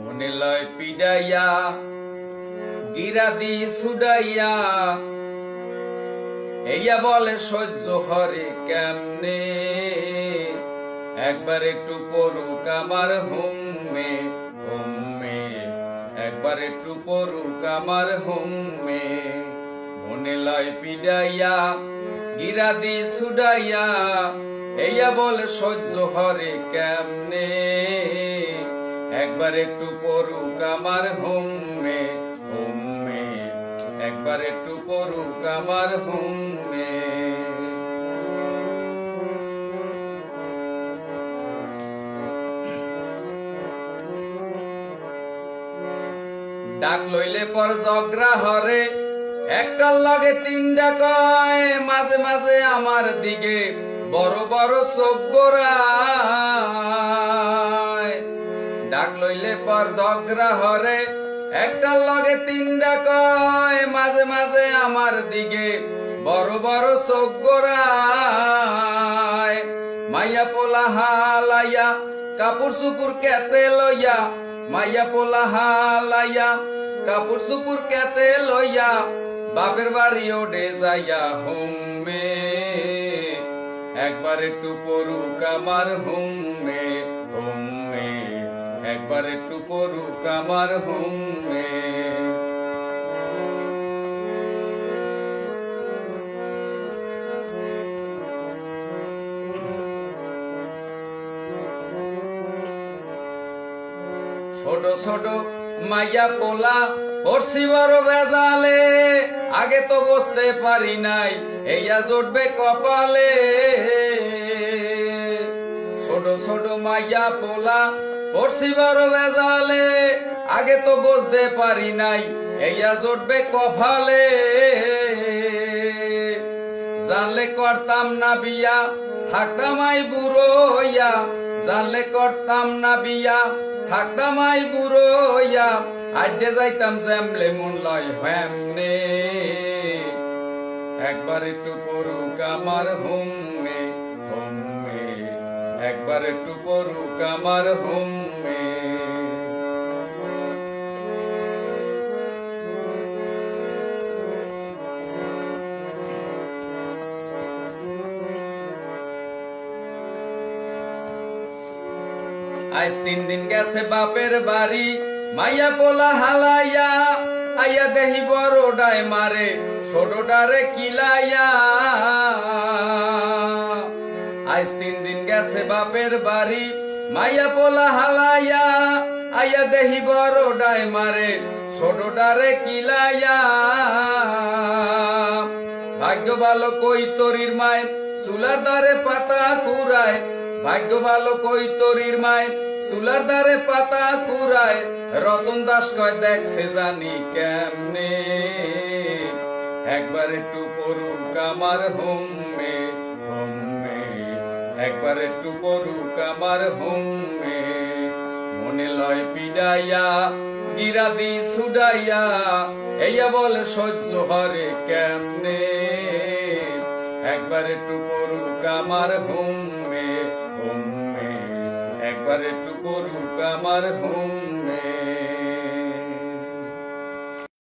মনে লয় পিডাইয়া গিরাদি সুডাইয়া। এইয়া বলে, সহ্য হরে কেমনে? একবার একটু পড়ুক আমার হুমে হুমে একবার একটু পড়ুক আমার হুমে মনে লয় পিডাইয়া গিরাদি সুডাইয়া। এইয়া বলে, সহ্য হরে কেমনে? একবার একটু পড়ুক আমার হুমে হুমে একবার একটু পড়ুক আমার হুমে ডাক লইলে পর জগরা হরে একটার লগে তিনটা কয়। মাঝে মাঝে আমার দিকে বড় বড় চোখ ডাক লইলে পর জগরা হরে। একটার লগে তিনটা কয়, মাঝে মাঝে আমার দিকে বড় বড় চোখ গোড়ায় মাইয়া পোলা হালাইয়া, কাপড় সুপুর কেতে লইয়া, মাইয়া পোলা হালাইয়া, কাপড় সুপুর কেতে লইয়া, বাপের বাড়ি ওডে যাইয়া হুমে একবার একটু পড়ুক আমার হুমে একবার একটু পড়ুক আমার হুমে ছোট ছোট মাইয়া পোলা পড়ছি বড় বেজালে আগে তো বসতে পারি নাই, এইয়া জুটবে কপালে। ছোট ছোট মাইয়া পোলা পড়ছি বড় বেজালে আগে তো বসতে পারি নাই, এইয়া জুটবে কফালে জানলে করতাম না বিয়া, থাকতাম বুড়ো হইয়া। জানলে করতাম না বিয়া, থাকতাম বুড়ো হইয়া। আড্ডে যাইতাম জ্যামলে মন লয় হেমনে। একবার একটু পড়ুক আমার হুমে একবার একটু পড়ুক আমার হুমে আজ তিন দিন গেছে বাপের বাড়ি, মাইয়া পোলা হালাইয়া, আইয়া দেহি বড়ডায় মারে ছোটডারে কিলাইয়া। গেছে বাপের বাড়ি। মাইয়া পোলা হালাইয়া, আইয়া দেহি বড়ডায় মারে ছোটডারে কিলাইয়া। ভাগ্য ভালো কই তরির মায়, চুলার দ্বারে পাতা কুড়ায়। ভাগ্য ভালো কই তরির মায়, চুলার দ্বারে পাতা কুড়ায়। রতন দাস কয়, দেখছে জানি কেমনে? একবার একটু পড়ুক আমার হুমে। একবার একটু পড়ুক আমার হুমে মনে লয় পিডাইয়া, গিরাদি সুডাইয়া এইয়া বলে সহ্য হরে কেমনে? একবার একটু পড়ুক আমার হুমে হুমে একবার একটু পড়ুক আমার হুমে